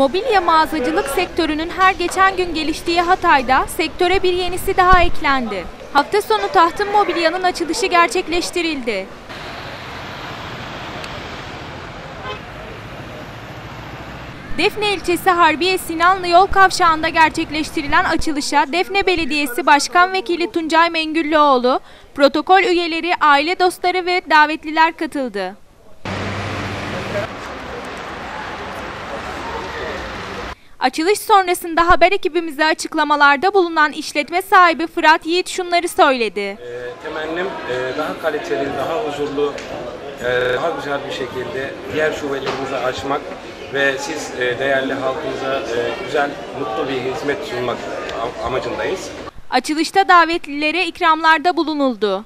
Mobilya mağazacılık sektörünün her geçen gün geliştiği Hatay'da sektöre bir yenisi daha eklendi. Hafta sonu Tahtın Mobilya'nın açılışı gerçekleştirildi. Defne ilçesi Harbiye Sinanlı yol kavşağında gerçekleştirilen açılışa Defne Belediyesi Başkan Vekili Tuncay Mengüllüoğlu, protokol üyeleri, aile dostları ve davetliler katıldı. Açılış sonrasında haber ekibimize açıklamalarda bulunan işletme sahibi Fırat Yiğit şunları söyledi. E, temennim e, daha kaliteli, daha huzurlu, e, daha güzel bir şekilde diğer şubelerimizi açmak ve siz e, değerli halkımıza e, güzel, mutlu bir hizmet sunmak am- amacındayız. Açılışta davetlilere ikramlarda bulunuldu.